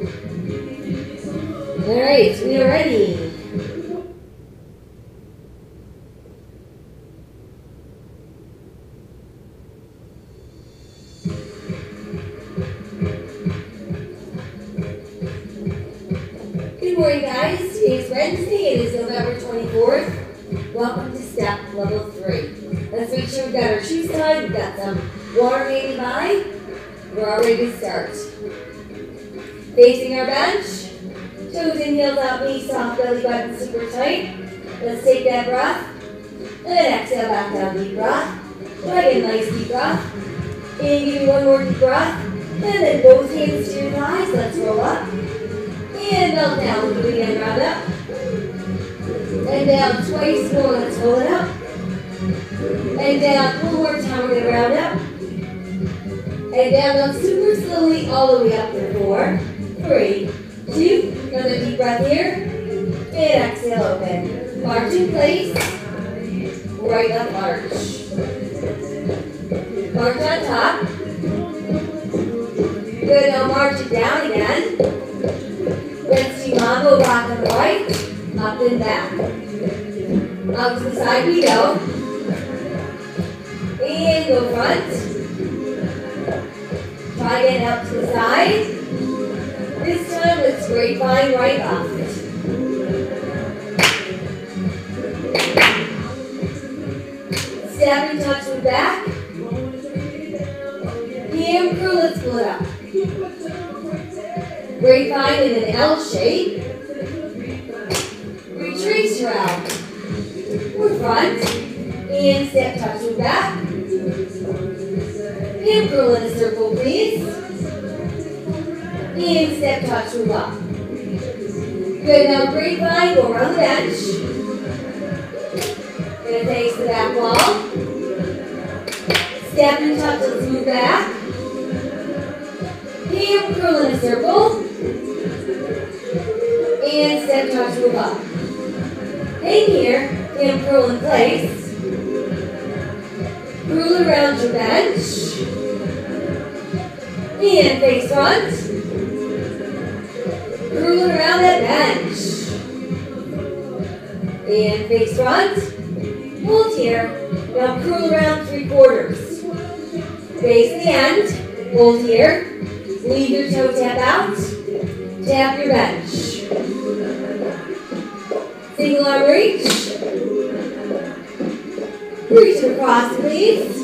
All right, we are ready. Facing our bench, toes in, heels out, knees soft, belly button super tight. Let's take that breath. And exhale back down, deep breath. Try again, nice deep breath. And give me one more deep breath. And then both hands to your thighs. Let's roll up. And melt down. We'll it again, round up. And down twice more. Let's roll it up. And down one more time. We're gonna round up. And down, down super slowly all the way up to four, three, two. Another deep breath here. And exhale, open. March in place. Right up march. March on top. Good, now march it down again. Let's do mambo on the right, up and back. Out to the side we go. And go front. Try again up to the side. This time grapevine right off. Step and touch with back. Hand curl, let's pull it up. Grapevine in an L shape. Retrace your L. We're front. And step touch with back. Hand curl in a circle, step touch move up. Good, now grapevine, go around the bench. Gonna face the back wall. Step and touch, let's move back. Hand curl in a circle. And step touch, move up. Hang here, hand curl in place. Curl around your bench. And face front. Curl around that bench. And face front. Hold here. Now curl around three quarters. Face the end. Hold here. Leave your toe tap out. Tap your bench. Single arm reach. Reach across, please.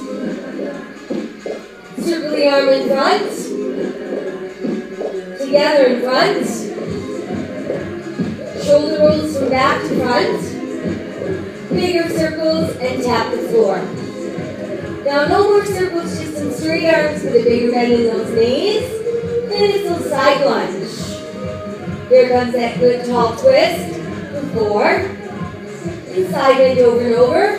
Circle the arm in front. Together in front. Shoulder rolls from back to front. Bigger circles and tap the floor. Now no more circles, just some straight arms with a bigger bend in those knees. And a little side lunge. Here comes that good tall twist. For four. And side bend over and over.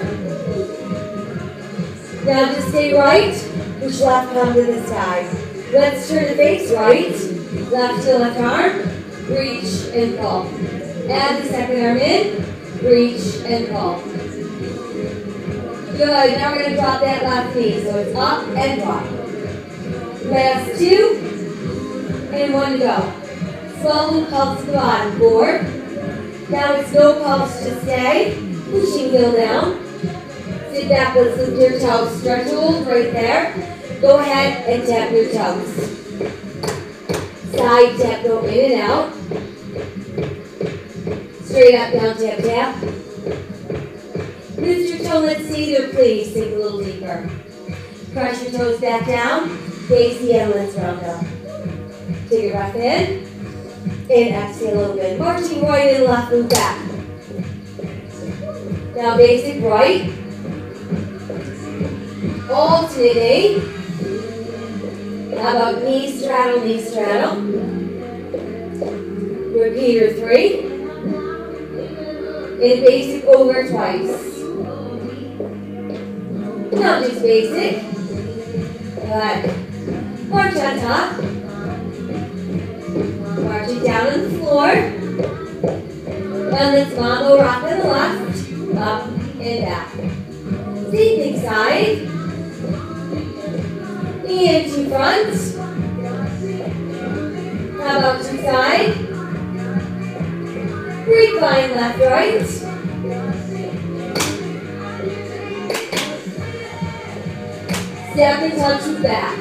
Now just stay right. Push left palm to the side. Let's turn the face right. Left to left arm. Reach and pull. Add the second arm in. Reach and pull. Good. Now we're going to drop that left knee. So it's up and drop. Last two. And one to go. Slow pulse to the bottom. Four. Now it's no pulse to stay. Pushing heel down. Sit back, let's lift your toes. Stretch hold right there. Go ahead and tap your toes. Side tap, go in and out. Straight up, down, tap, tap. Lift your toe, let's see there, please. Sink a little deeper. Press your toes back down. The end, let's round up. Take your breath in. And exhale, a little open. Marching right and left, move back. Now basic right. Alternating. How about knee straddle, knee straddle? Repeater three. And basic over twice. Not just basic. But march on top. March it down on the floor. And let's mambo rock on the left. Up and back. Same side. And to front. How about Opposite side. Grapevine left, right. Step and touch with back.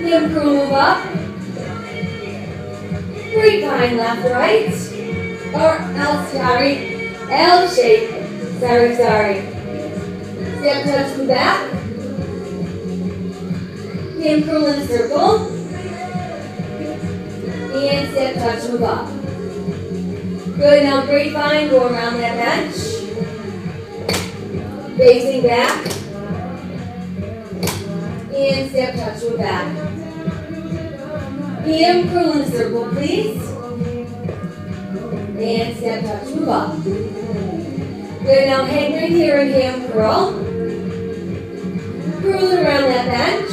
Hip move up. Grapevine left, right. Or L, sorry. L shape. Sorry, sorry. Step touch with back. Hip curl in circle. And step touch move up. Good, now grapevine, go around that bench. Facing back. And step touch move back. Hand curl in a circle, please. And step touch move up. Good, now hang right here and hand curl. Curl it around that bench.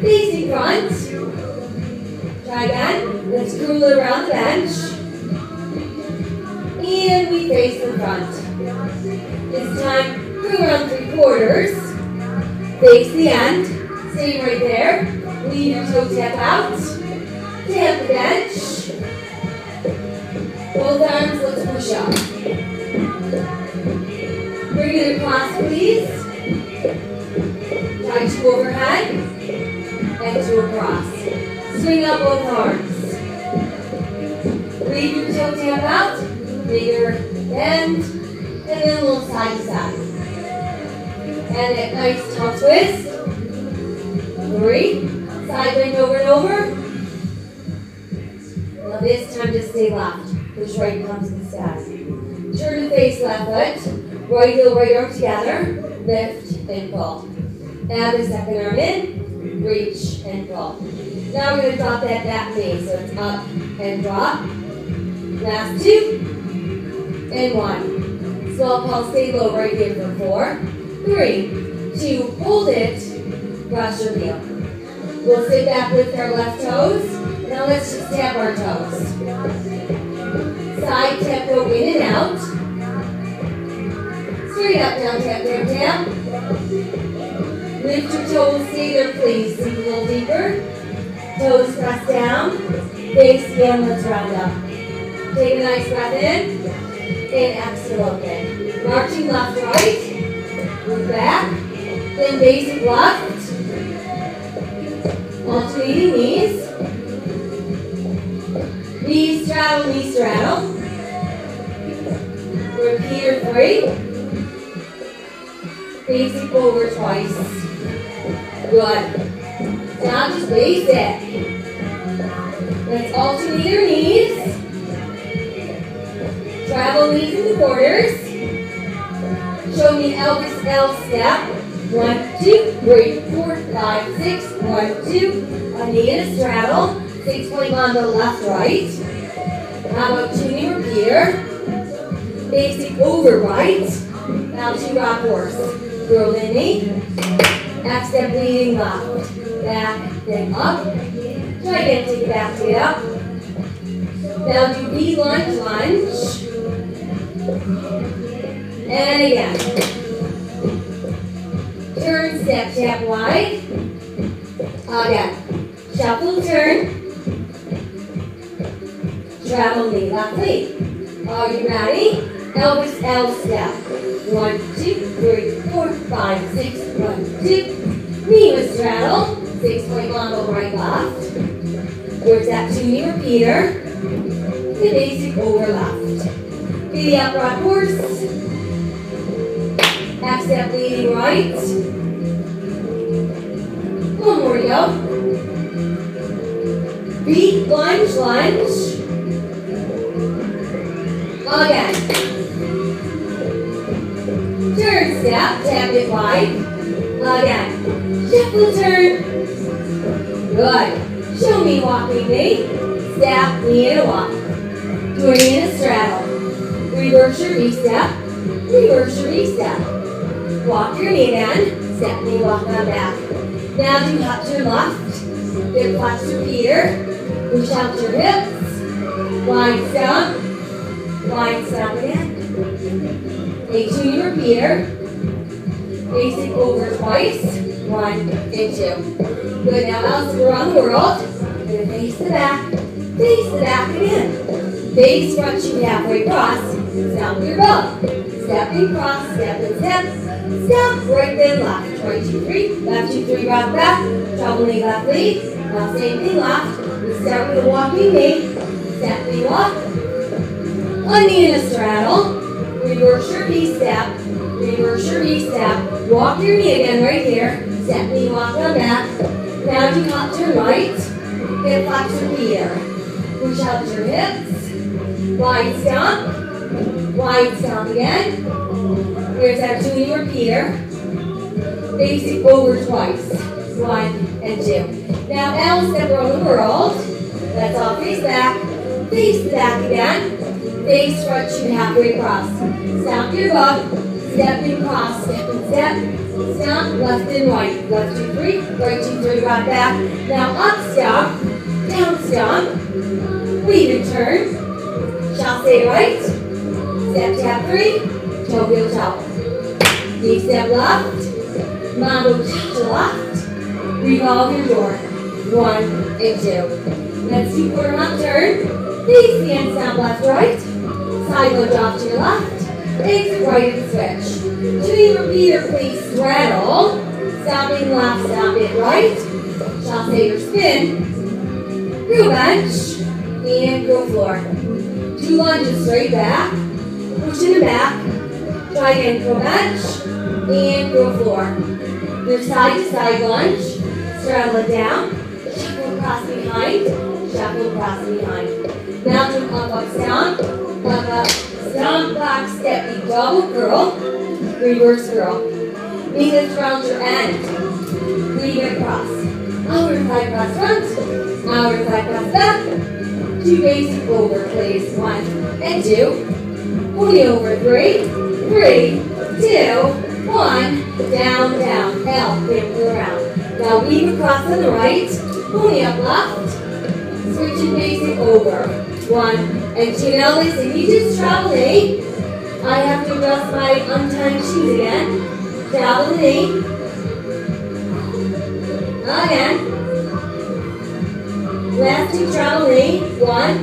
Facing front. Try again. Let's it around the bench. And we face the front. This time, curl around three quarters. Face the end. Stay right there. Leave your toe tap out. Tap the bench. Both arms, let's push up. Bring it across, please. Try two overhead and two across. Swing up both arms. Leave your toe tap out. Bigger bend. And then a little side side. And a nice tough twist. Three. Side bend over and over. Now this time just stay left. Push right comes to the sky. Turn to face left foot. Right heel, right arm together. Lift and pull. Add the second arm in. Reach and pull. Now we're going to drop that back knee. So it's up and drop. Last two. And one. Small pulse, stay low right here for four, three, two. Hold it. Cross your heel. We'll sit back with our left toes. Now let's just tap our toes. Side tap, go in and out. Straight up, down, tap, tap, tap. Lift your toes, stay there, please. Sink a little deeper. Toes press down. Face again, let's round up. Take a nice breath in. And exhale open. Marching left, right. Move back. Then basic left. Alternating knees. Knee straddle, knee straddle. Repeat or three. Basic over twice. Good. Now just basic. Let's alternate your knees. Travel knees into quarters. Show me Elvis L step. One, two, three, four, five, six. One, two. A knee and a straddle. Six point on the left, right. How about two knee repeater? Basic over right. Now two rock horse. Girl in knee. Half step leading left. Back, then up. Take back, up. Now do V lunge, lunge. And again. Turn, step, tap wide. Again. Shuffle, turn. Travel knee, left knee. Are you ready? Elvis L step. One, two, three, four, five, six. One, two. Knee with straddle. Six point long right left. Towards that two knee repeater. The basic over left. Be the upright horse. Half step leading right. One more to go. Beat, lunge, lunge. Again. Turn step, tap it wide. Again. Shuffle turn. Good. Show me walking knee. Step, knee a walk. Doing in a straddle. Reverse your knee step. Reverse your knee step. Walk your knee in. Step knee walk on back. Now do hop to your left. Hip flex repeater. Push out your hips. Wide stump. Wide stump again. A two knee repeater. Basic over twice. One and two. Good, now we're on the world. Gonna face the back, face the back again. Face front should halfway across. Stomp your bum. Step and cross, step and step. Step, right then left. Right, two, three. Left, two, three, rock back. Double knee, left lead. Now same thing left. We start with a walking knee. Step knee walk. A knee and a straddle. Reverse your V step. Reverse your V step. Walk your knee again right here. Step knee walk on back. Now do not turn right. Hip flex repeater. Push out your hips. Wide stomp. Wide stomp again. Here's our two repeater. Basic over twice. One and two. Now L step around the world. Let's all face back. Face back again. Face front shoot halfway across. Stomp your bum. Step and cross. Step and step. Stomp left and right. Left two three. Right two three. Rock back. Now up stomp. Down stomp. Weave and turn. Chasse right. Step tap three. Toe heel toe. Knee step left. Mambo cha left. Revolve your door. One and two. Let's do quarter mount turn. End stomp left right. Side lunge off to your left. Exit right and switch. Doing repeater, please straddle. Stopping left, stop it right. Chasse your spin. Go bench. And go floor. Two lunges straight back. Push in the back. Try again, go bench. And go floor. Your side to side lunge. Straddle it down. Shuffle across behind. Shuffle across behind. Now to up, up, stomp. Up, up, stomp, back, step, you double curl. Reverse curl. Knee lifts around your end. It across. Outer thigh cross front. Outer thigh cross back. Two basic over, please. One and two. Pony over, three. Three, two, one. Down, down. L, pivot around. Now weave across on the right. Pony up left. Switching basic over. One and two. Now listen, you just travel knee. I have to adjust my untimed shoes again. Travel knee. Again. Last two travel knee. One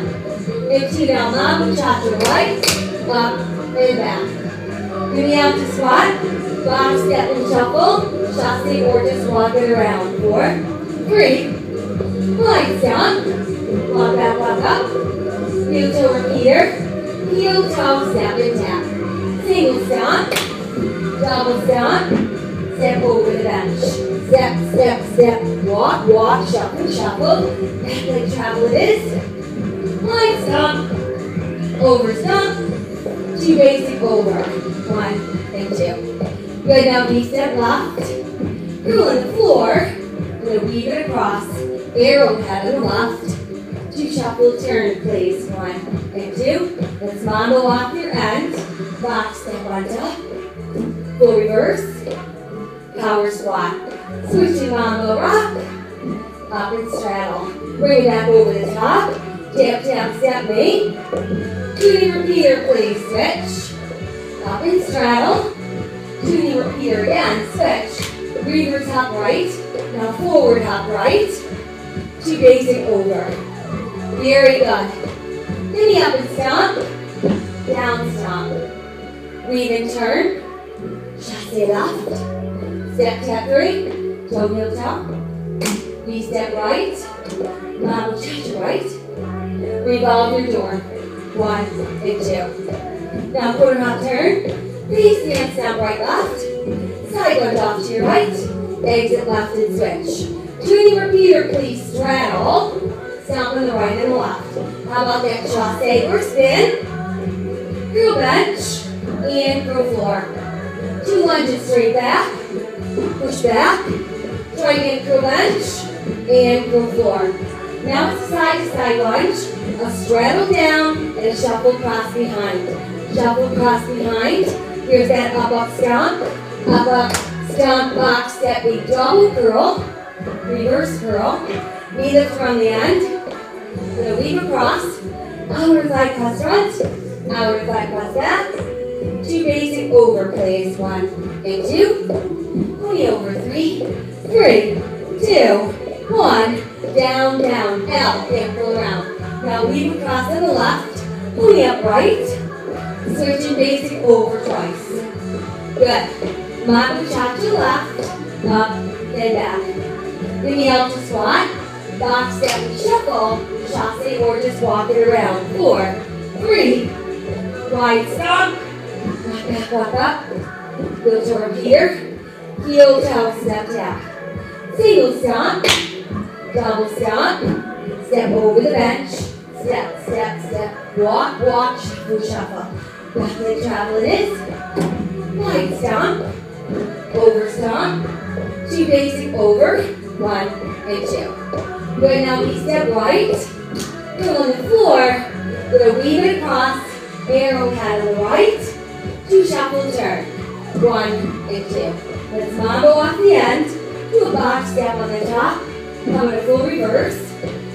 and two. Now mom, cha to the right. Up and back. Out to squat. Box, step, and shuffle. Chasse or just walk it around. Four, three, Glide down. Walk back, walk up. Toe repeater. Heel toe, step and tap. Single stomp. Double stomp. Step over the bench. Step, step, step. Walk, walk, shuffle, shuffle. Back leg travel it is. Glide stomp. Over stomp. Two basic over. One and two. Good, now knee step left. Girl on the floor. I'm Gonna weave it across. Arrow the left. Two shuffle turn, please. One and two. Let's mambo off your end. Box step on top. Full reverse. Power squat. Switch to mambo rock. Up and straddle. Bring it back over the top. Tap, tap, step me. Tuning repeater, please. Switch. Up and straddle. Tuning repeater again. Switch. Reverse hop right. Now forward hop right. Two basic over. Very good. Me up and stomp. Down stomp. Weave and turn. Chasse left. Step tap three. Toe heel top. Knee step right. Mambo touch right. Revolve your door. One and two. Now quarter hop turn. Please the hand stomp right left. Side lunge off to your right. Exit left and switch. Tuning repeater, please straddle. Stomp on the right and the left. How about that chasse or spin? Girl bench and girl floor. Two lunges straight back. Push back. Try again, girl bench and girl floor. Now it's a side to side lunge. A straddle down and a shuffle cross behind. Shuffle cross behind. Here's that up up stomp. Up up stomp box step big double curl. Reverse curl. Knee lift from the end. Gonna weave across. Outer thigh cross front. Outer thigh cross back. Two basic over plays. One and two. Pony over three. three, two, one. Down, down, L, and pull around. Now weave across on the left, pony upright, switching basic over twice. Good. Chop to left, up, and back. Then the L to squat, box step, shuffle, chasse, or just walk it around. Four, three, wide stomp, walk back, walk up, go to repeater, heel toe, step tap. Single stomp, double step, step over the bench, step, step, step, walk, walk, shuffle, shuffle. Back leg travel is. Wide stomp, over stomp, two basic over, one and two. Good, now we step right, go on the floor, with a weave it across, arrow the right, two shuffle turn, one and two. Let's mambo off the end, do a box step on the top, come in a full reverse.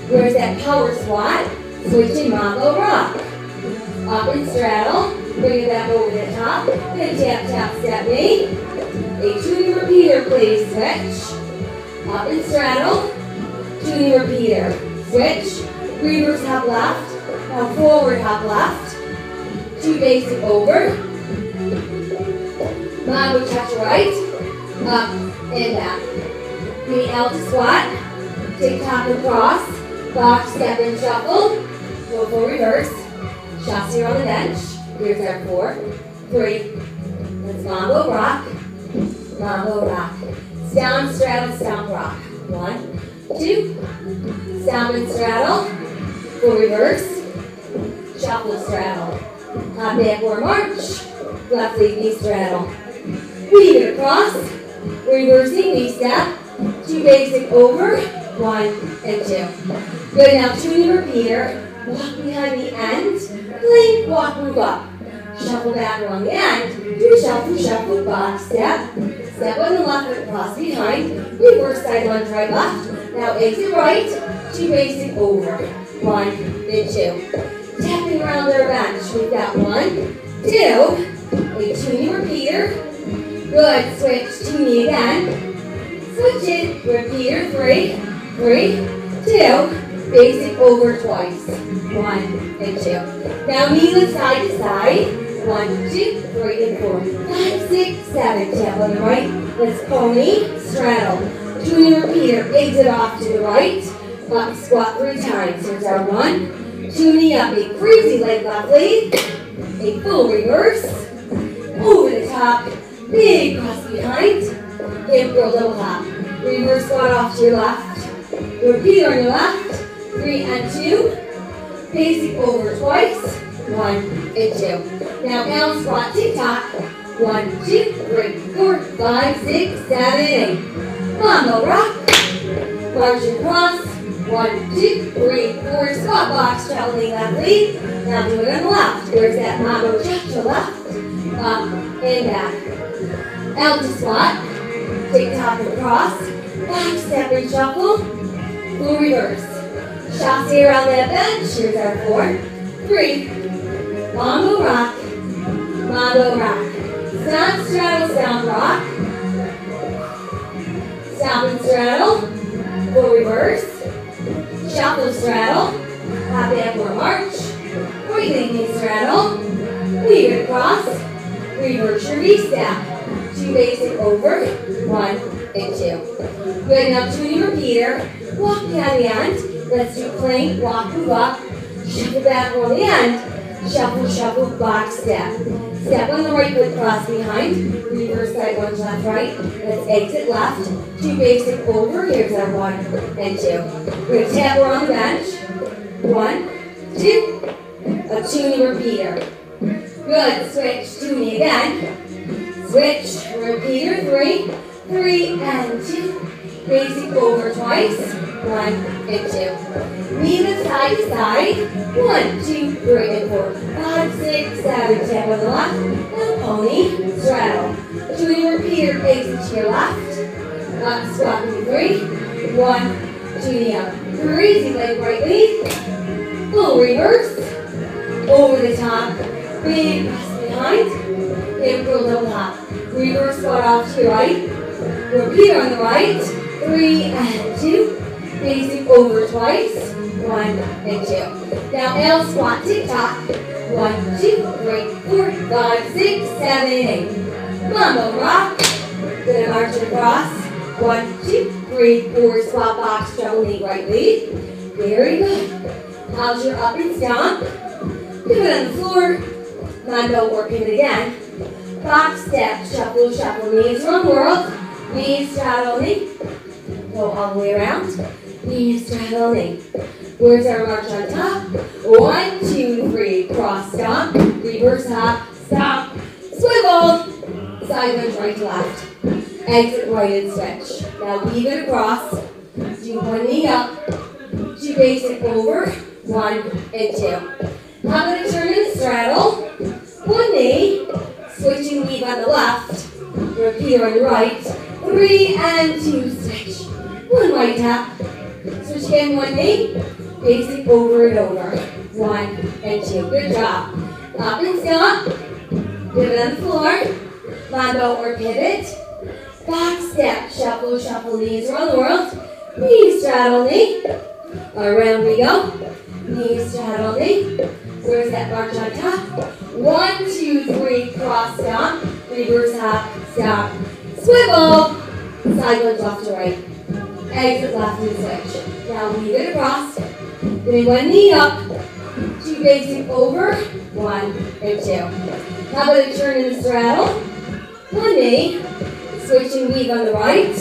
Where's that power squat? Switching mambo rock. Up and straddle, bring it back over the top, then tap, tap, step me. A tuning repeater, please, switch. Up and straddle, tuning repeater, switch. Reverse hop left, now forward hop left. Two basic over. Mambo touch right, up and back. Bring L to squat, take top and cross, box, step and shuffle, go full reverse, here on the bench, here's our four, three, let's mambo rock, mambo rock, down, straddle, stomp, rock, one, two, stomp and straddle, full reverse, shuffle, straddle, hop backward march, left leg knee straddle, it across, reversing knee step, two basic over, one and two. Good, now tuning repeater, walk behind the end, plank, walk, move up. Shuffle back along the end, do shuffle, shuffle, box, step, step on the left cross behind, reverse side lunge right left. Now exit right, two basic over, one, then two. Tapping around their bench, we've got one, two, a tuning repeater, good, switch, tuning again, Switch it. Repeater. Three, three, two. Basic over twice. One and two. Now knee side to side. One, two, three, and four. Five, six, seven. Tap on the right. Let's pony, straddle. Tuning repeater. Exit off to the right. Up squat three times. Here's our one. Tuning up a crazy leg left leg. A full reverse. Over the top. Big cross behind. Hip curl double hop. Reverse squat off to your left. Repeat on your left. Three and two. Basic over twice. One and two. Now L squat tick tock. One, two, three, four, five, six, seven, eight. Mambo rock. March across. One, two, three, four. Squat box. Traveling left lead. Now do it on the left. Where's that mambo check to left? Up and back. L to squat. Take top and cross. Back step and shuffle. Full reverse. Chasse around that bench. Here's our four. Three. Mambo rock. Mambo rock. Stomp, straddle, stomp, rock. Stomp and straddle. Full reverse. Shuffle, straddle. Hop backward march. Breathing knee straddle. Weave across. Reverse your V-step two basic over, one, and two. Good, now tuning repeater, walk behind the end. Let's do plank, walk, move up, shuffle back on the end, shuffle, shuffle, box, step. Step on the right foot, cross behind, reverse side lunge left, right. Let's exit left, two basic over, here's our one and two. We're gonna tap on the bench, one, two, a tuning repeater. Good, switch, tuning again. Switch, repeater, three, three, and two. Basic over twice, one, and two. Knee to side to side, one, two, three, and four, five, six, seven, tap on the left, now pony, straddle. Doing repeater, exit to your left, up, squat, three, one, to the up. Crazy leg right lead, full reverse, over the top, big behind, hip curl double hop. Reverse squat off to your right. Repeat on the right. three and two. Basic over twice, one and two. Now L squat, tick tock. One, two, three, four, five, six, seven, eight. Mambo rock. Then arch across. One, two, three, four, squat box, double knee, right lead. Very good. How's your up and stomp? Pivot on the floor. Mambo or pivot again. Box step, shuffle, shuffle, knees run world. Knees straddle knee. Go all the way around. Knee. Where's our march on top? One, two, three, cross stomp, reverse hop, Stop. swivel, side lunge right to left, exit right and stretch. Now weave it across, do one knee up, two basic over, one and two. I'm going to turn and straddle, one knee, switching weave on the left, repeat on the right, three and two stretch, one right tap, switch again, one knee, basic over and over. One and two. Good job. Up and stop. Pivot on the floor. Mambo or pivot. Back step. Shuffle, shuffle, knees around the world. Knees straddle knee. Around we go. Knees straddle knee. Where's that bar on top? One, two, three, cross stomp. Reverse hop, stop. Swivel. Side lunge left to right. Exit left and switch. Now weave it across. Then one knee up, two basic over, one and two. How about a turn in the straddle? One knee, switch and weave on the right,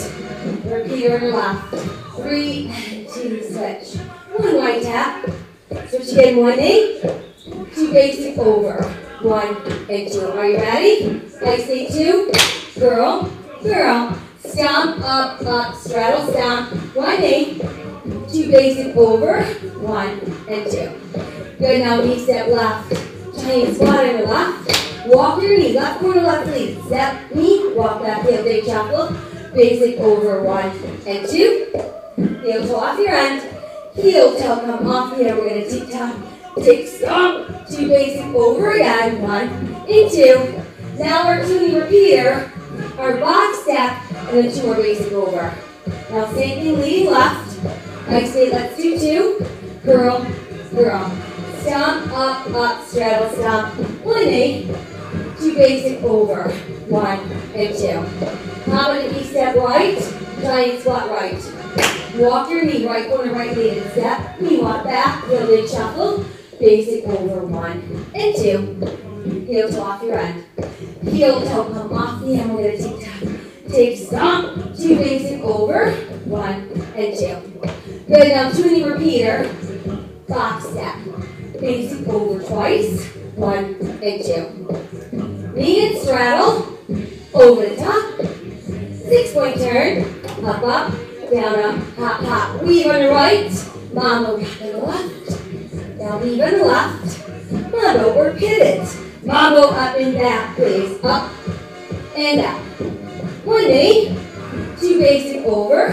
repeat on the left. Three two, switch. One right tap, switch again, one knee, two basic over, one and two. Are you ready? I say two, girl, girl. Stomp, up, up, straddle, stomp, one knee, two basic over, one and two. Good, now knee step left, giant squat on your left, walk your knee, left corner, left lead, step, knee, walk that heel, big shuffle, basic over, one and two, heel toe off your end, heel toe come off here, we're gonna tick tock, tick stomp, two basic over again, one and two. Now our two knee repeater, our box step, and then two more basic over. Now same thing, leading left. I say let's do two. Girl, girl. Stomp, up, up, straddle, stomp. One knee. Two basic over. One and two. How about a knee step right? Giant squat right. Walk your knee right corner, right knee and step. Knee walk back, heel big shuffle. Basic over one and two. Heel toe off your end. Heel toe come off the end. We're gonna take time. Take stomp, two basic over, one and two. Good, now two knee repeater, box step. Basic over twice, one and two. Knee and straddle, over the top. Six point turn, up, up, down, up, hop, hop. Weave on the right, mambo rock on the left. Now on the left, mambo or pivot. Mambo up and back, please. Up and out. One knee, two basic over.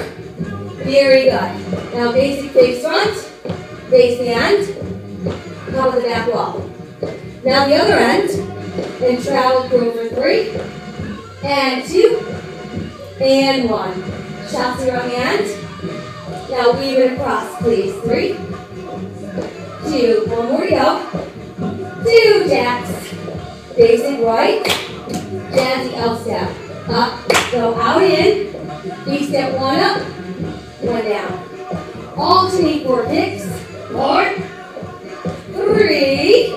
Very good. Now basic face front, face the end, top of the back wall. Now the other end, and travel through for three, and two, and one. Shots your hand. Now weave it across, please. Three, two, one more go. Two jacks. Basic right, jazzy L step. Up, go out in. B step one up, one down. Alternate four kicks. Four, three,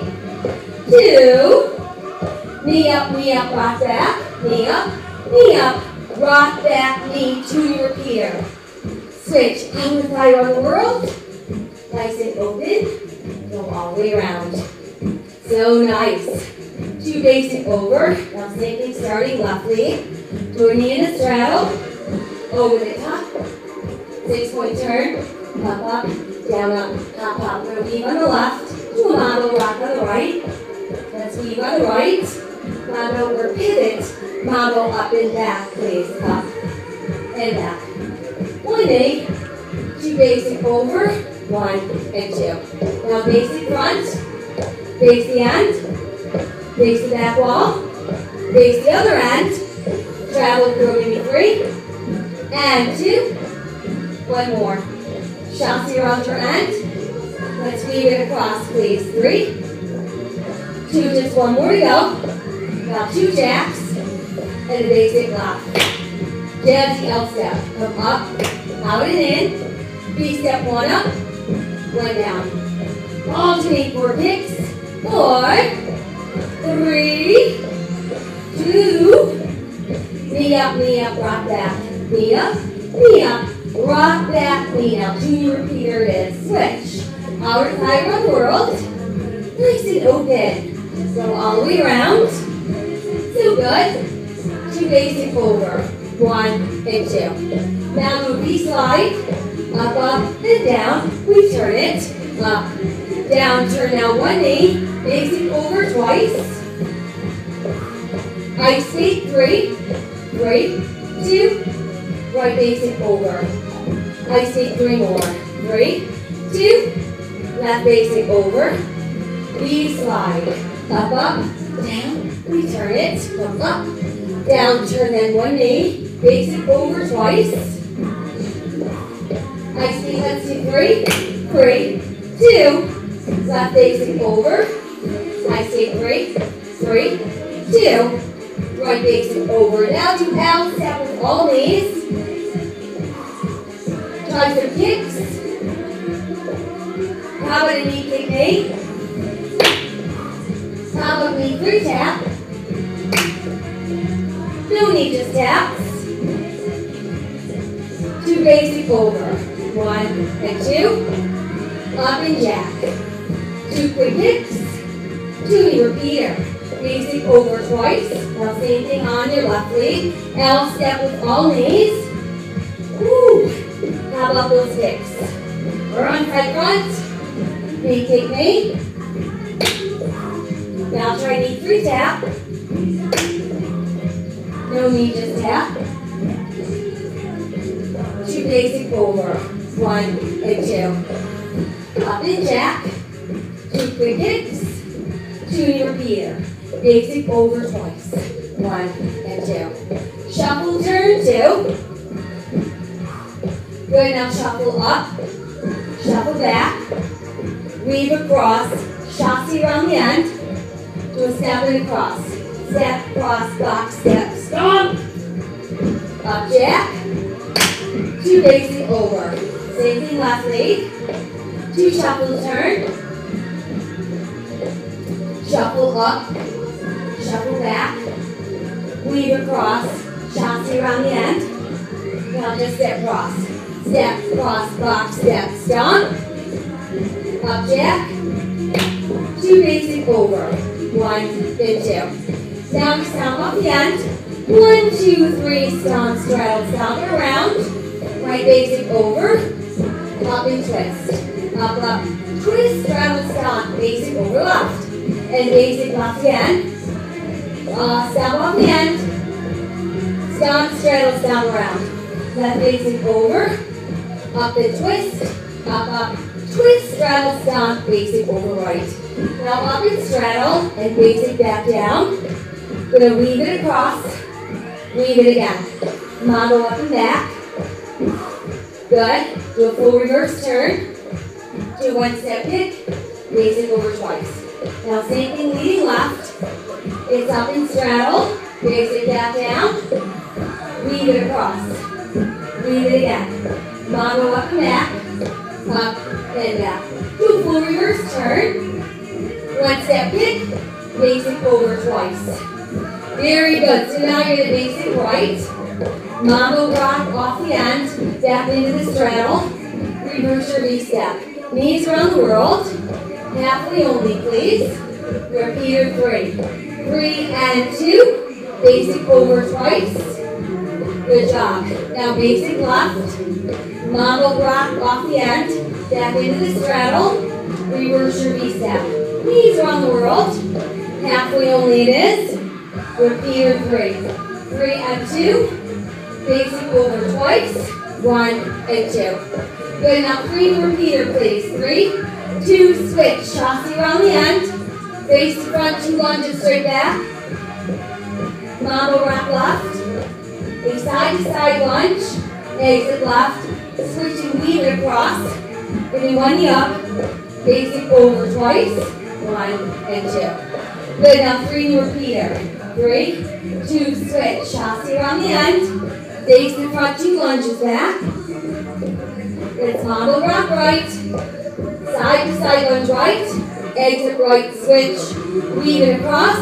two. Knee up, knee up, rock back. Knee up, knee up, rock back, knee to your repeater. Switch, thigh around the world. Nice and open. Go all the way around. So nice. Two basic over. Now same thing starting left leg. A knee in a straddle. Over the top. Six point turn. Up, up, down, up, hop. We're gonna weave on the left. Do a mambo rock on the right. Let's weave on the right. Mambo or pivot. Mambo up and back, please. Up and back. One knee. Two basic oh, over. One and two. Now basic front. Face the end. Face the back wall. Face the other end. Travel through maybe three. And two. One more. Chasse around your end. Let's weave it across, please. Three, two, just one more to go. Now two jacks and a basic lock. Jazzy L step. Come up, out and in. B step one up, one down. Alternate four kicks. Four, three, two, knee up, knee up, rock back. Knee up, knee up, rock back, knee up. Junior repeater is switch. Outer thigh around the world. Nice and open. Go all the way around. So good. Two basic over. One and two. Now move V slide. Up, up, then down. We turn it. Up, down, turn now one knee. Basic over twice. I skate three. Three, right basic over. I skate three more. Three, two, left basic over. V slide. Up, up, down. We turn it. Come up, down, turn then one knee. Basic over twice. See, let's do three, three, two. Left basic over. I see three, three, two. Right basic over. Now do L step with all knees. Try some kicks. How about a knee kick knee? How about knee three tap? No need just taps. Two basic over. One and two. Up and jack. Two quick kicks. Two knee repeater. Basic over twice. Now same thing on your left leg. L step with all knees. Woo. How about those kicks? Run side front. Knee kick knee. Now try knee three tap. No knee, just tap. Two basic over. One and two. Up and jack. Two quick kicks. Two knee repeater. Basic over twice. One and two. Shuffle turn two. Good, now shuffle up. Shuffle back. Weave across. Chasse around the end. Do a step and across. Step, cross, box, step, stomp. Up jack. Two basic over. Same thing left leg. Two shuffle turn. Shuffle up. Shuffle back. Weave across. Chasse around the end. Now just step cross. Step, cross, box, step, stomp. Up jack. Two basic over. One, then two. Now stomp off the end. One, two, three, stomp, straddle, stomp around. Right basic over. Up and twist. Up, up. Twist, straddle, stomp. Basic over left. And basic left again. Uh, stomp off the end. Stomp, straddle, stomp around. Left basic over. Up and twist. Up, up. Twist, straddle, stomp. Basic over right. Now up and straddle and basic back down. Gonna weave it across. Weave it again. Mambo up and back. Good. Do a full reverse turn. Do one step kick. Basic over twice. Now same thing leading left. It's up and straddle. Basic back down. Weave it across. Weave it again. Mambo up and back. Up and back. Do a full reverse turn. One step kick, basic over twice. Very good. So now you're the basic right. Mambo rock off the end, step into the straddle. Reverse your V-step. Knees around the world. Halfway only, please. Repeat three. Three and two. Basic over twice. Good job. Now basic left. Mambo rock off the end. Step into the straddle. Reverse your V-step. Knees around the world. Halfway only it is. Repeat three. Three and two. Basic over twice. One and two. Good, now three repeater please. Three, two, switch. Chasse around the end. Face front, two lunges straight back. Mambo rock left. A side to side lunge. Exit left. Switch and weave it across. You one knee up. Basic over twice. One and two. Good, now three new repeater. Three, two, switch. Chasse around the end. Base in front, two lunges back. Let's model rock right. Side to side lunge right. Exit right, switch. Weave it across.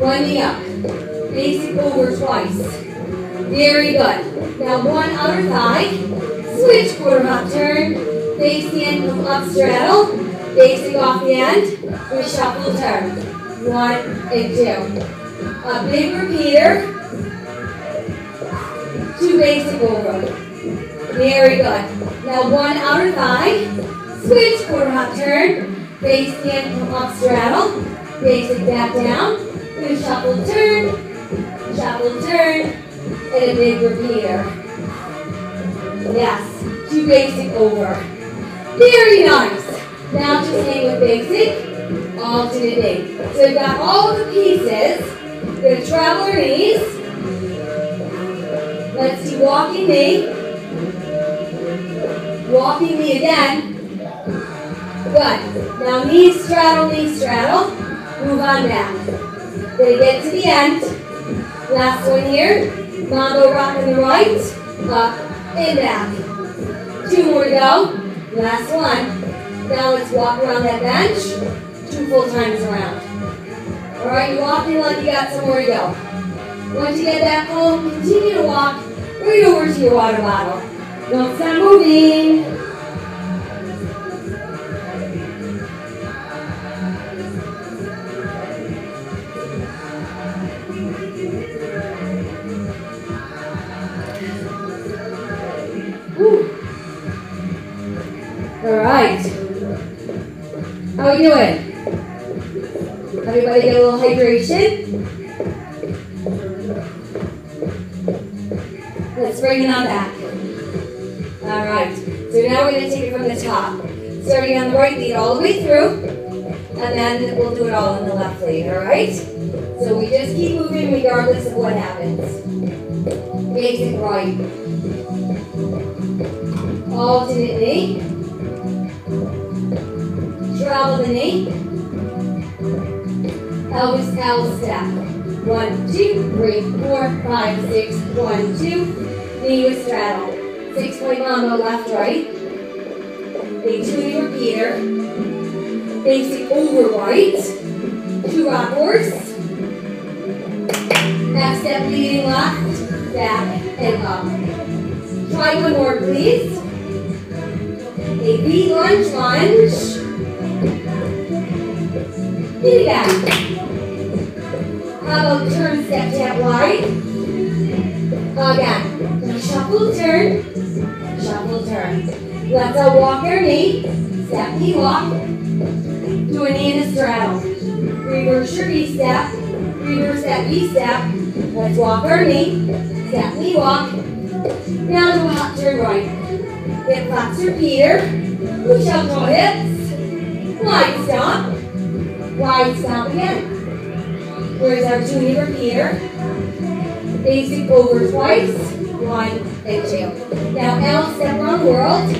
One knee up. Basic over twice. Very good. Now one other thigh. Switch quarter hop turn. Base the end, come up straddle. Basic off the end. We shuffle turn. One and two. A big repeater. Two basic over. Very good. Now one outer thigh. Switch quarter hop turn. Base end, come up straddle. Basic back down. We shuffle turn. Shuffle turn and a big repeater. Yes, two basic over. Very nice. Now just hang with basic, alternating. So we've got all the pieces. We're to travel our knees. Let's see, walking knee. Walking knee again. Good. Now knee straddle, knee straddle. Move on down. Gonna get to the end. Last one here. Mambo rock on the right, up and down. Two more to go. Last one. Now let's walk around that bench. Two full times around. All right, you're walking like you got somewhere to go. Once you get back home, continue to walk right over to your water bottle. Don't stop moving. All right. How are we doing? Everybody get a little hydration? Let's bring it on back. All right. So now we're going to take it from the top. Starting on the right lead all the way through. And then we'll do it all on the left lead, all right? So we just keep moving regardless of what happens. Basic right. Alternate knee. Travel the knee. Elvis L step. One, two, three, four, five, six, one, two. Knee straddle. Six point mambo left, right. A two repeater. Basic over right. Two rock horse. Half step leading left, back, and up. Try one more, please. A V lunge lunge. Feet again. How about turn step step wide? Again. Shuffle turn. Shuffle turn. Let's uh, walk our knee. Step knee walk. Do a knee and a straddle. Reverse your V step. Reverse that V step. Let's walk our knee. Step knee walk. Now do a hop turn right. Hip flexor Peter. Push up no hips. Wide stomp. Wide stomp again. Where's our two knee repeater? Basic over twice. One and two. Now L step around world.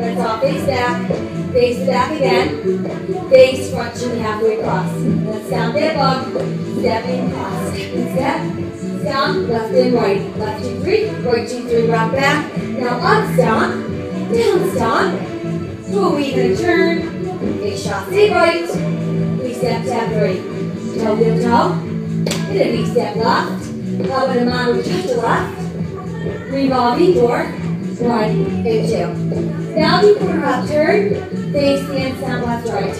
Let's all face back. Face back again. Face front chin halfway across. Let's stomp that bug. Step and cross. Step. Stomp. Left and right. Left two three. Right two three. Rock back. Now up stomp. Down stomp. Do a weave and a turn. Big shot. Stay right We step, tap three. Toe wheel toe. And a big step left. About a model touch to left? Revolving door. One and two. Now you quarter up turn. Face stand, left, right.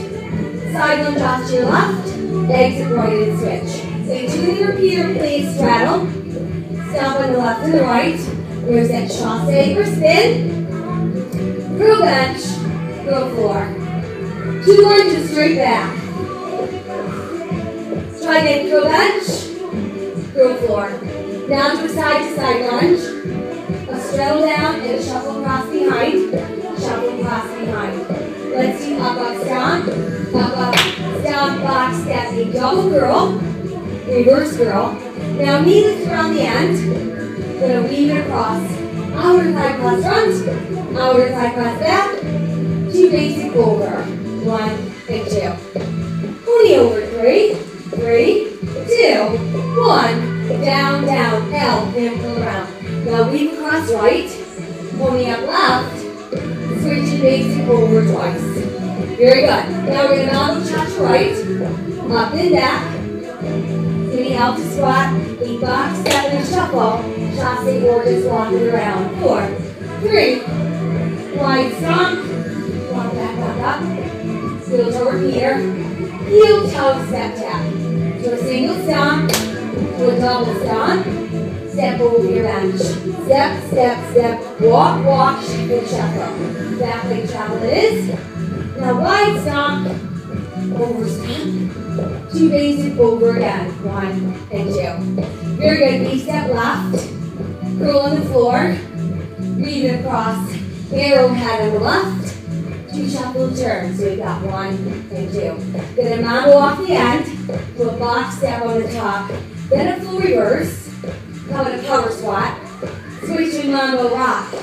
Side lunge off to your left. Exit right and switch. So two repeater, please straddle. Stop on the left and the right. There's that chasse or spin. Throw bench. Throw floor. Two lunges straight back. Try again, throw bench, throw floor. Now to a side to side lunge. A straddle down and a shuffle across behind. Shuffle across behind. Let's do up, up, stomp. Up, up, stomp, box. A double girl. Reverse girl. Now knee lift around the end. Gonna weave it across. outer thigh cross front, outer thigh cross back, two basic over, one and two. Pony over, three, three, two, one, down, down, L, and pull around. Now weave across right, pony up left, switch and basic over twice. Very good. Now we're gonna model cha right, up and back, Sitting out to squat, a box, step, and a shuffle. Chasse or just walking around. Four, three, wide stomp, walk back, walk up, heel toe repeater, heel toe step tap. To a single stomp, to a double stomp, step over your bench. Step, step, step, walk, walk, and shuffle. Back leg travel it is. Now wide stomp, over stomp, Two basic over again. One and two. Very good. Knee step left. Curl on the floor. Breathe across. Arrowhead on the left. Two shuffle turns. So we got one and two. Then a mambo off the end. To a box step on the top. Then a full reverse. Come in a power squat. Switch to mambo rock.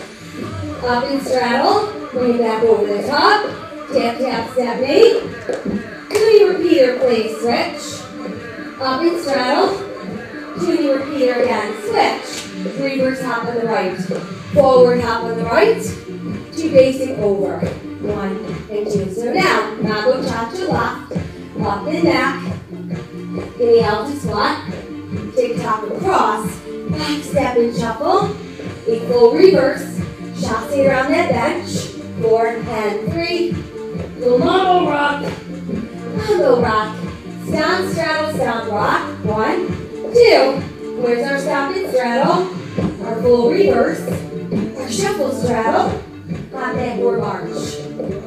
Up and straddle. Bring it back over the top. Tap, tap, step eight. Tuning repeater, please. Switch. Up and straddle. Tuning repeater again. Switch. Reverse hop on the right. Forward hop on the right. Two basic over. One and two. So now, Mambo Cha-Cha left. Up and back. Out to squat. Tick tock across. Back step and shuffle. equal reverse. Chasse around that bench. Four and three. Little rock. Mambo rock. Stomp, straddle, stomp, rock. One, two. Where's our stomp and straddle? Our full reverse. Our shuffle straddle. Hot backward march.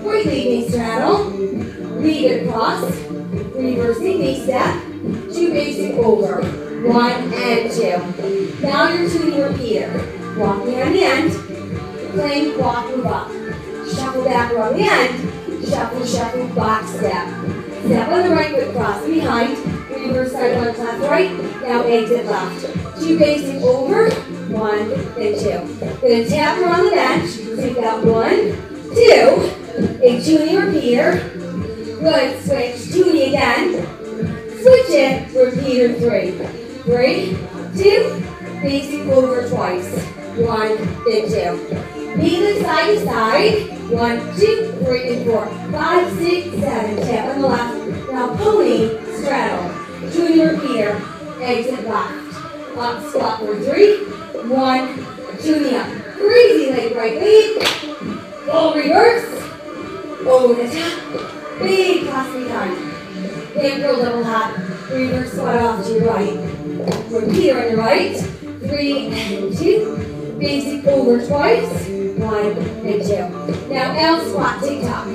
Right leg knee straddle. Lead across. Reversing knee step. Two basic over. One and two. Now you're tuning repeater. Walking on the end. Plank, walk, move up. Shuffle back on the end. Shuffle, shuffle, box step. Step on the right foot, cross behind. Reverse side lunge left, right. Now exit left. Two basic over. One and two. Gonna tap around the bench. So you've one, two. A tuning repeater. Good. Switch. Tuning again. Switch it. Repeater three. Three, two. Basic over twice. One and two. To side to side. One, two, three, and four. Five, six, seven. Tap on the left. Now pony, straddle. Tuning repeater. Exit left. Up, squat for three. One, tuning up. Crazy leg right leg. Full reverse. Over the top. Big cross behind. Hand curl double hop. Reverse squat off to your right. Repeater on your right. Three and two. Basic over twice. One and two. Now L squat, tick tock.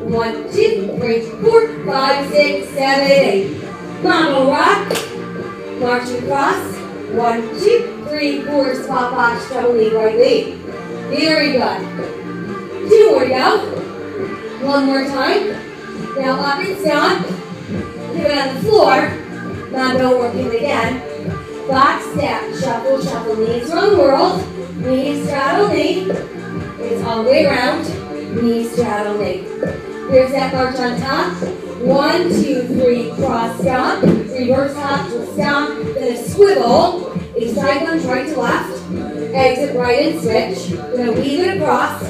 One, two, three, four, five, six, seven, eight. Mambo rock. March across. One, two, three, four, squat box, double knee, right leg. Very good. Two more to go. One more time. Now up and. Give it on the floor. Mambo working again. Box step, shuffle, shuffle, knees run world. Knees straddle knee. It's all the way around. Knees straddle knee. Here's that march on top. One, two, three, cross stomp. Reverse hop to a stomp. Then a swivel. A side lunge right to left. Exit right and switch. We're gonna weave it across.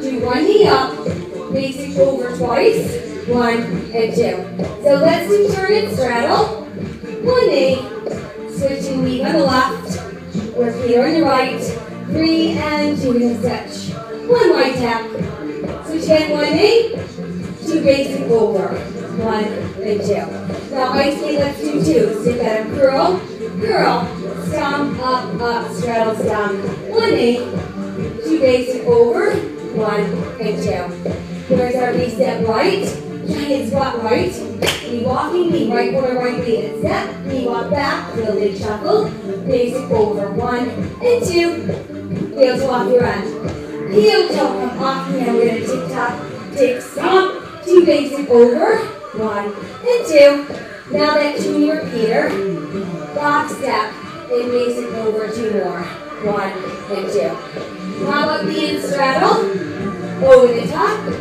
Do one knee up. Basic over twice. One and two. So let's do turn and straddle. One knee. Switching weave on the left. Repeat on the right. Three and two and stretch. One right tap. Switch again, one knee. Two basic over. One and two. Now ice skate, let's do two. Sit better. Curl, curl. Stomp, up, up, straddle, stomp. One knee. Two basic over. One and two. Here's our knee step right. Giant squat right. Knee walking, knee right corner, right lead. Step, knee walk back, building shuffle. Basic over. One and two. Heels off your end. Toe come off the end. We're gonna tick tock, tick stomp. Two basic over. One and two. Now that tuning repeater. Box step and basic over two more. One and two. How about knee and straddle? Over the top.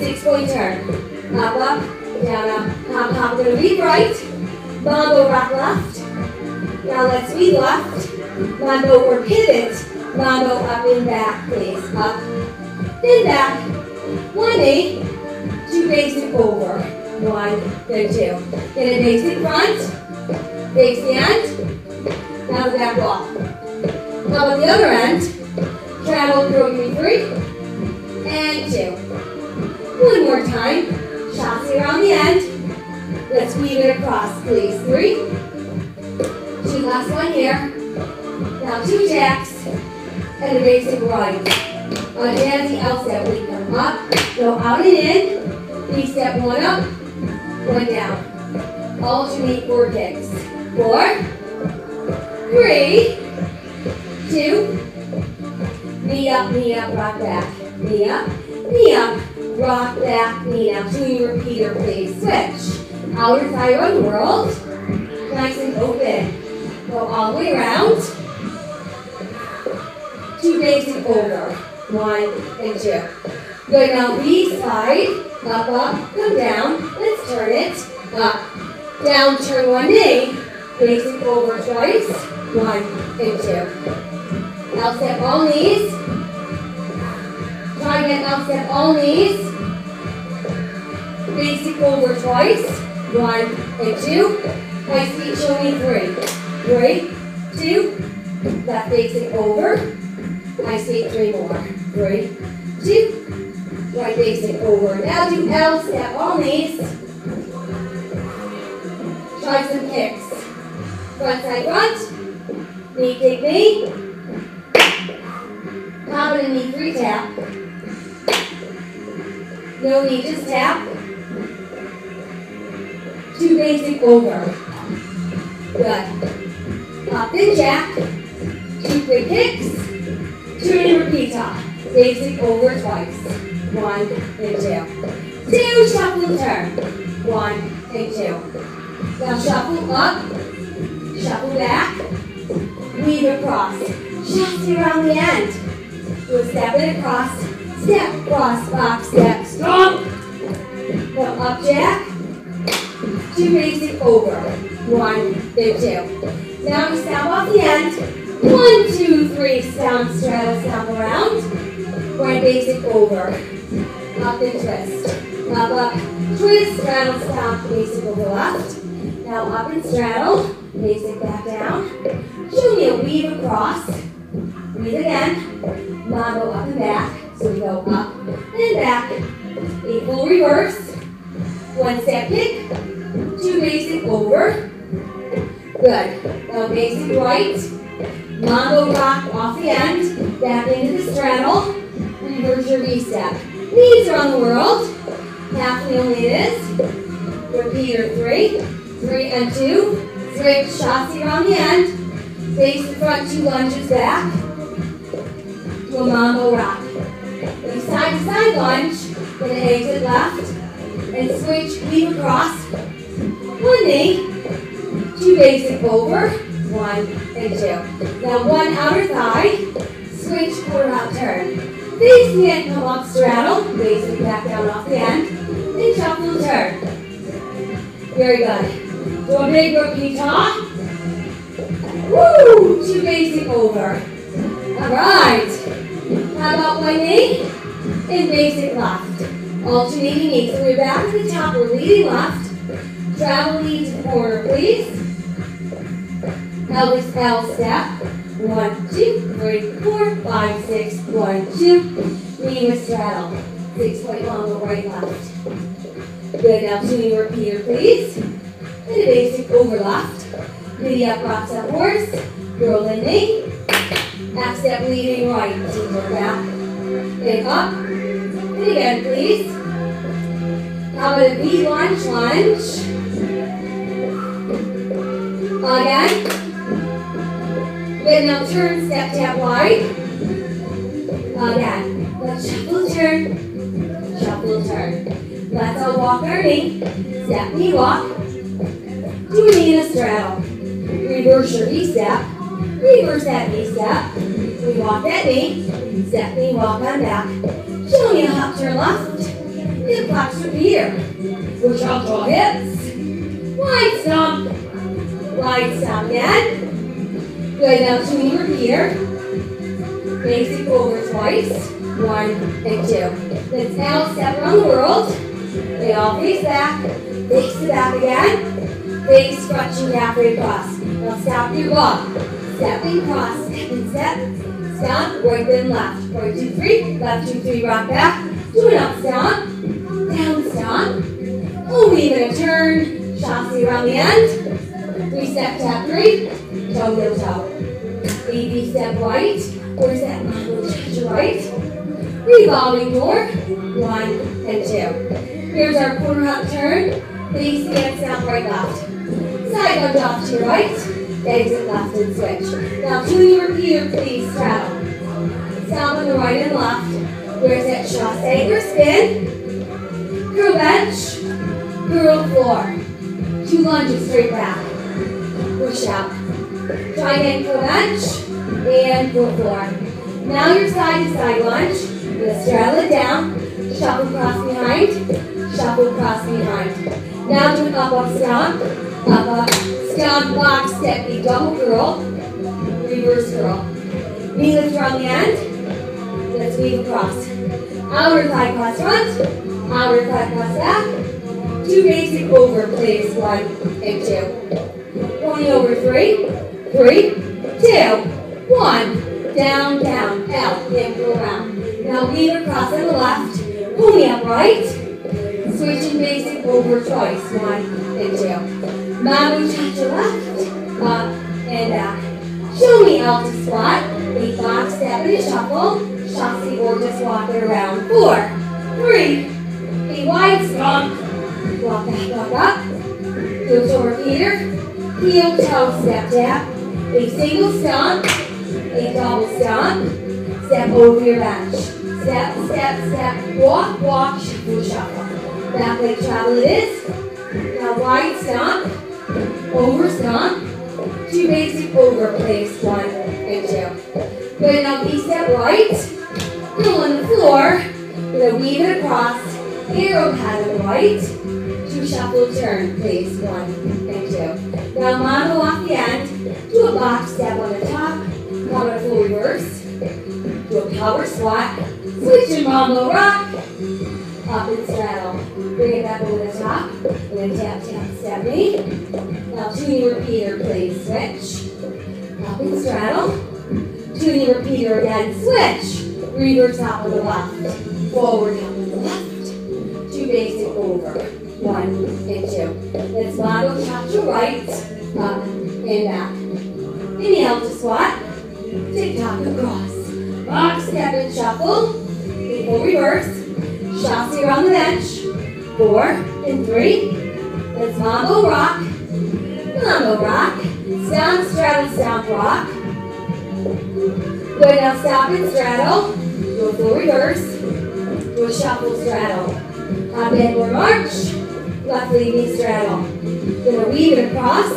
Six point turn. Up, up, down, up, hop, hop. Gonna weave right. Mambo rock left. Now let's weave left. Mambo or pivot. Mambo up and back, please. Up, then back. One eight. Two basic over. One, then two. Then a basic front. The end. Now the back wall. Now about the other end? Travel through me three. And two. One more time. Chasse around the end. Let's weave it across, please. Three. Two last one here. Now two jacks. And basic right. On Jazzy L step, we come up, go out and in. We step one up, one down. Alternate four kicks. Four, three, two, knee up, knee up, rock back. Knee up, knee up, rock back, knee up. Two repeater, please. Switch. Outer run world. Nice and open. Go all the way around. Two basic over. One and two. Good, now B side. Up, up, come down. Let's turn it. Up. Down, turn one knee. Basic over twice. One and two. Now step all knees. Try again, now step all knees. Basic over twice. One and two. Nice feet show me three. Three, two. Left basic over. I say three more. Three, two. Right basic over. Now do L step all knees. Try some kicks. Front side front. Knee kick knee. It in knee three tap. No knee, just tap. Two basic over. Good. Pop in jack. Two quick kicks. Turn and repeat top. Basic over twice. One and two. Two shuffle turn. One two. Now shuffle up. Shuffle back. Weave across. Chasse around the end. Do a step and across. Step, cross, box, step, stop. Come up jack. Two basic over. One, two. Now we step off the end. One, two, three, stomp, straddle, stomp around. Right basic over. Up and twist. Up, up, twist, straddle, stomp, basic over left. Now up and straddle, basic back down. Julia, weave across. Weave again. Mambo up and back. So we go up and back. A full reverse. One step kick. Two basic over. Good. Now basic right. Mambo rock off the end. Back into the straddle. Reverse your V-step. Knees around the world. Half the only repeat Repeater three. Three and two. Straight chasse around the end. Face the front, two lunges back. To a mambo rock. Then side to side lunge. Then exit left. And switch, weave across. One knee. Two basic over. One and two. Now one outer thigh. Switch, quarter out turn. Face the come up, straddle. Basic back down off the end. Then shuffle turn. Very good. Do a big repeat top. Woo! Two basic over. Alright. How about one knee? And basic left. Alternating knees. So we're back to the top. We're leading left. Travel knee to corner, please. Elvis L step. One, two, three, four, five, six, one, two. Knee with straddle. Six point long, right, left. Good, now two repeater, please. And a basic over left. Giddy up, rocks up horse. Girl and knee. Half step leading right. More back. Pick up. And again, please. How about a V lunge, lunge. Again. Good, now turn, step, tap wide. Again. Let's shuffle, turn. Shuffle, turn. Let's all walk our knee. Step, knee walk. Do a knee and a straddle. Reverse your knee step. Reverse that knee step. We walk that knee. Step knee, walk on back. A hop turn left. Hip flex repeater. Push out draw hips. Wide stomp. Wide stomp again. Good, now two knee repeater. Basic over twice. One and two. Let's now step around the world. They all face back. Face to back again. Face scratching halfway across. Now stop your walk. Stepping cross. Step and step. Stomp. Right then left. Right two three. Left two three. Rock back. Do an up stomp. Down stomp. Oh, even a turn. Chasse around the end. Three step tap three. Toe heel toe. Baby step right. That little touch right? Revolving door. One and two. Here's our quarter hop turn. Base stance down right left. Side lunge off to your right. Exit left and switch. Now two your repeater, please straddle. Stop on the right and left. Where's that chasse or spin? Curl bench. Curl floor. Two lunges straight back. Push out. Try again, curl bench. And curl floor. Now your side to side lunge. Let's straddle it down. Shuffle cross behind. Shuffle cross behind. Now do an up up stomp. Up up. Stomp box step. A double curl. Reverse curl. Knee lift around the end. Let's weave across. Outer thigh cross front. Outer thigh cross back. Two basic over plays. One and two. Pony over three. Three. Two. One. Down, down, out, then go around. Now weave across on the left, pony up right, switching basic over twice, one and two. Mambo cha left, up and back. Show me out to squat, a box step and a shuffle, chasse or just walk it around. Four, three, a wide stomp, walk back, walk up, heel toe repeater, heel toe step tap, a single stomp, a double stomp, step over your bench. Step, step, step, walk, walk, shuffle, shuffle. Back leg travel it is. Now wide stomp, over stomp, two basic over place, one and two. Good, now knee step right, heel on the floor, we're gonna weave it across, arrow the right, two shuffle turn, place, one and two. Now mambo off the end, do a box step on the top, Come to full reverse. Do a power squat. Switch and mambo rock. Up and straddle. Bring it back over the top. And then tap, tap, step knee. Now two knee repeater, please. Switch. Up and straddle. Two knee repeater again. Switch. Reverse top of the left. Forward top of the left. Two basic over. One and two. Let's mambo top to right. Up and uh, back. Inhale to squat. Tick tock across. Box step and shuffle. Full reverse. Chasse around the bench. Four and three. Let's mambo rock. Mambo rock. Stomp, straddle, stomp, rock. Good, now stop and straddle. Do full reverse. Do shuffle straddle. Hop in or march. Left leading straddle. Gonna weave it across.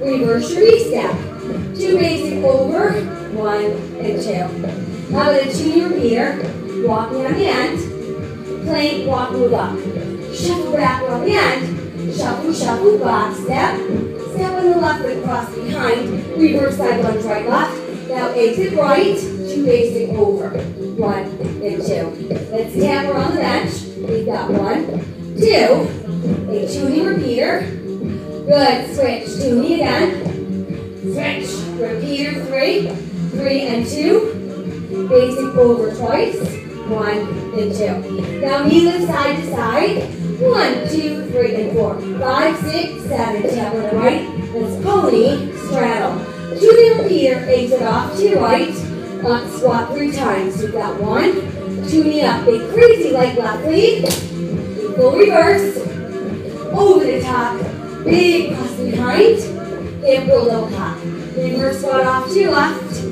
Reverse your step. Two basic over, one and two. Now with a two repeater, walking on the end, plank, walk, move up. Shuffle back on the end, shuffle, shuffle, box, step, step on the left foot, cross behind, reverse side lunge, right, left. Now exit right, two basic over, one and two. Let's tap around the bench. We've got one, two, two knee repeater. Good, switch, knee again. Switch. Repeater three, three and two. Basic over twice. One and two. Now knee lift side to side. One, two, three, and four. Five, six, seven. Tap on the right. Let's pony straddle. Knee repeater. Exit off to your right. Up squat three times. We've got one, two knee up. Big crazy leg left lead. Full reverse. Over the top. Big cross behind. And roll top. Reverse squat off to your left.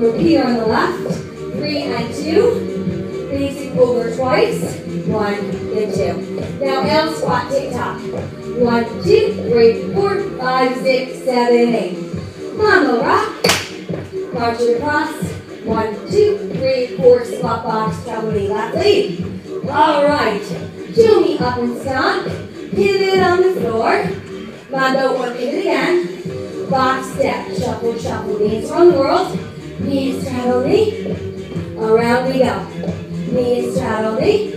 Repeat on the left. Three and two. Basic over twice. One and two. Now L squat tick tock. One, two, three, four, five, six, seven, eight. Mambo rock. March across. One, two, three, four, squat box, double knee, left lead. All right. Two knee up and stomp. Pivot on the floor. Mambo or pivot again. Box step, shuffle, shuffle, dance around the world. Knee straddle knee. Around we go. Knee straddle knee.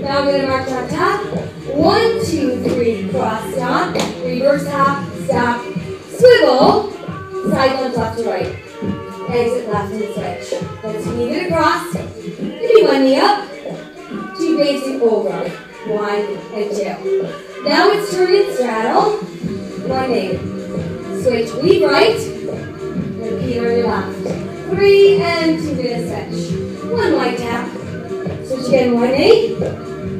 Now I'm gonna march on top. One, two, three, cross stomp. Reverse hop, stop, swivel. Side lunge left to right. Exit left and switch. Let's weave it across. Maybe one knee up. Two basic over. One and two. Now it's turn and straddle. One knee. Switch, weave right. Repeat on your left. Three and two gonna switch. One wide tap. Switch again, one knee.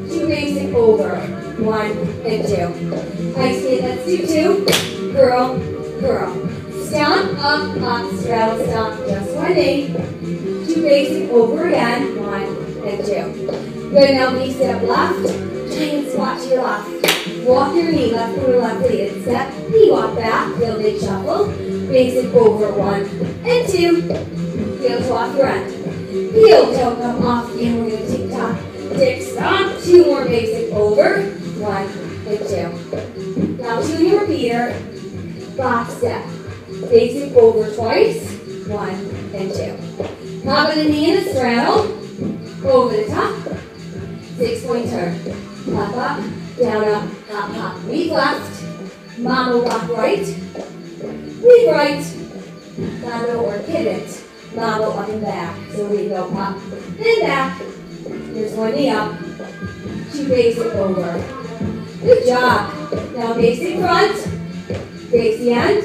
Two basic over. One and two. I see it, let's do two. Girl, girl. Stomp, up, up, straddle, stomp, just one knee. Two basic over again. One and two. Good, now knee step left. Squat to your left. Walk your knee, left or left lead. Step, knee walk back, heel big shuffle. Basic over one and two. Heel to off your end. Heel toe come off, and we're gonna tick tock. Tick stomp, two more basic over. One and two. Now to in your repeater. Box step. Basic over twice. One and two. Hop in a knee and a straddle. Over the top. Six point turn. Up, up, down, up, hop, hop. Weave left. Mama walk right. Weave right. Mambo or pivot. Mambo up and back. So we go up and back. Here's one knee up. Two basic over. Good job. Now basic front. Face the end.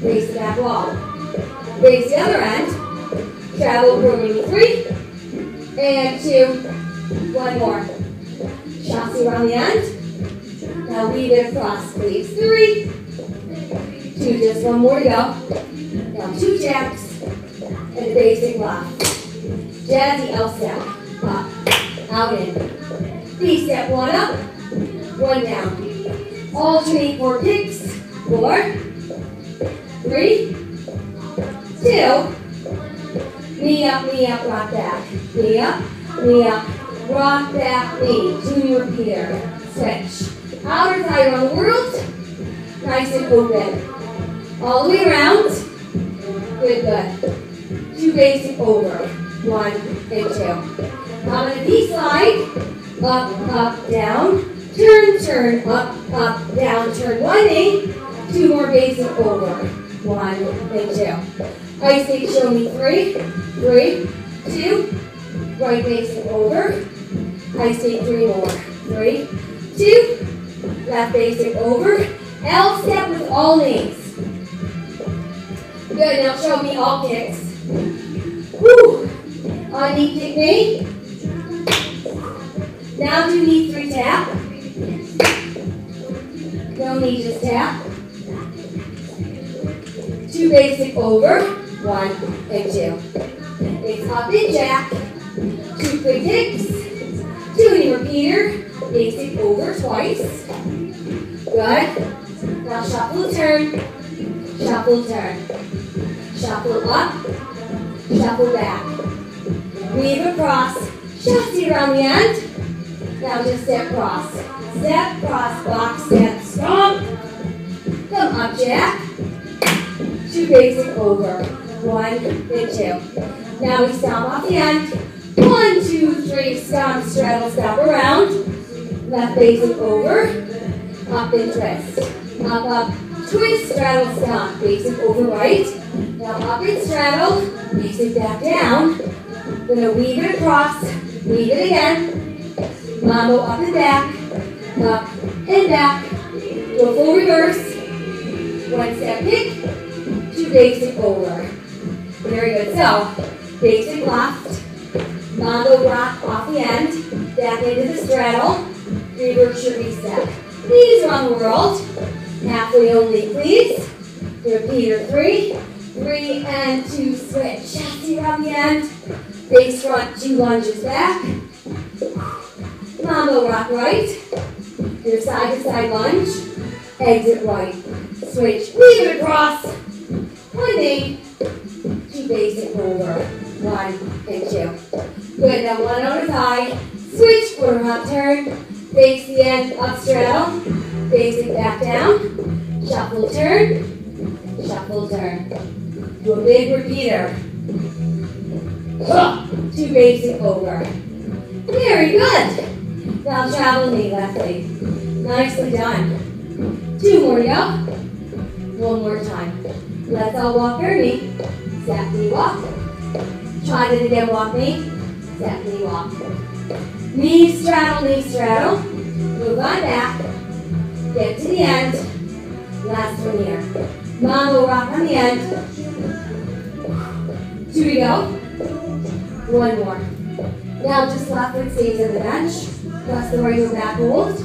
Face the back wall. Face the other end. Travel for maybe three. And two. One more. Chasse around the end. Now weave it across, please. Three. Two, just one more to go. Now two jacks. And a basic lock. Jazzy L step. Up. Out in. B step one up. One down. Alternate four kicks. Four. Three. Two. Knee up, knee up, rock back. Knee up, knee up, rock back, knee. Junior repeater. Switch. Outer thigh around the world. Nice and open. All the way around. Good, good. Two basic over. One and two. On a V slide. Up, up, down. Turn, turn, up, up, down. Turn one knee. Two more basic over. One and two. I say show me three, three, two, right basic over. I say three more. Three, two, left basic over. L step with all knees. Good, now show me all kicks. Woo! On knee kick knee. Now do knee three tap. No knee, just tap. Two basic over. One and two. It's up and jack. Two quick kicks. Two knee repeater. Basic over twice. Good. Now shuffle turn. Shuffle turn. Shuffle up. Shuffle back. Weave across. Chasse around the end. Now just step cross. Step cross. Box step. Stomp. Come up jack. Two basic over. One and two. Now we stomp off the end. One, two, three, stomp, straddle, stop around. Left basic over. Up and twist. Up, up, twist, straddle, stomp. Basic over right. Now up and straddle. Basic back down. Gonna weave it across. Weave it again. Mambo up and back. Up and back. A full reverse. One step kick. Two basic over. Very good. So, basic left. Mambo rock off the end. Back into the straddle. Reverse your reset. Knees around the world. Halfway only, please. Repeater three. Three and two switch. Chasse around the end. Base front, two lunges back. Mambo rock right. Your side to side lunge. Exit right. Switch. Weave it across. One knee. Two basic over. One and two. Good, now one on a side. Switch, quarter hop turn. Face the end, up straddle. Facing back down. Shuffle turn. Shuffle turn. Do a big repeater. Two basic over. Very good. Now travel knee left leg. Nicely done. Two more to go. One more time. Let's all walk our knee. Step knee walk. Try it again, walk knee. Step knee walk. Knee straddle, knee straddle. Move on back. Get to the end. Last one here. Mambo rock on the end. Two to go. One more. Now just left foot stays on the bench. Press the right heel back hold.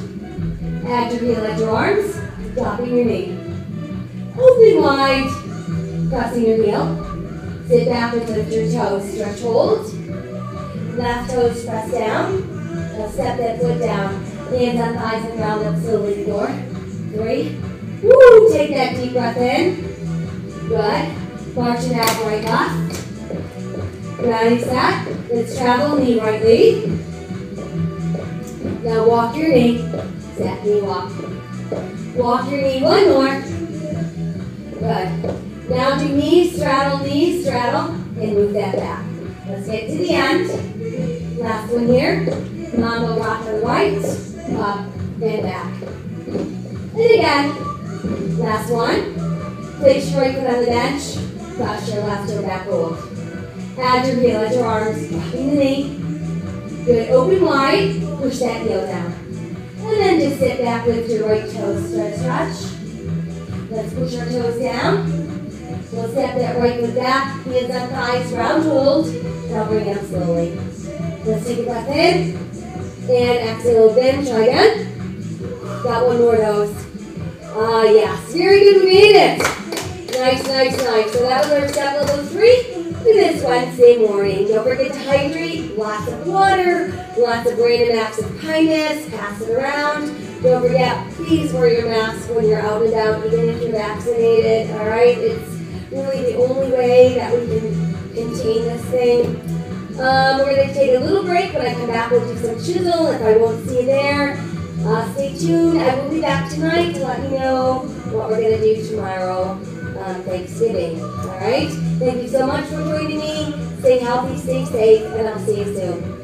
Add your heel at your arms. Dropping your knee. Open wide. Pressing your heel. Sit back and lift your toes. Stretch hold. Left toes press down. Now step that foot down. Hands on thighs and round up slowly door. Three. Woo! Take that deep breath in. Good. March it out right left. Ready, set. Let's travel, knee right lead. Now walk your knee. Step knee walk. Walk your knee one more. Good. Now do knees, straddle, knees, straddle, and move that back. Let's get to the end. Last one here. Mambo rock the right. Up and back. And again. Last one. Place your right foot on the bench. Cross your left toe back hold. Add your heel at your arms, dropping the knee. Good, open wide, push that heel down. And then just sit back with your right toes, stretch, stretch. Let's push our toes down. We'll step that right foot back, hands on thighs, round hold. Now bring them slowly. Let's take a breath in. And exhale, bend, try again. Got one more of. Ah, yes, very good, we made it. Nice, nice, nice. So that was our step level three this Wednesday morning. Don't forget to hydrate, lots of water, lots of random acts of kindness, pass it around. Don't forget, please wear your mask when you're out and about, even if you're vaccinated, all right? It's really the only way that we can contain this thing. Um, we're going to take a little break. When I come back, we'll do some chisel. If I won't see you there, uh, stay tuned. I will be back tonight to let you know what we're going to do tomorrow on Thanksgiving. All right? Thank you so much for joining me. Stay healthy, stay safe, and I'll see you soon.